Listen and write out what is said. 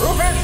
Rufus!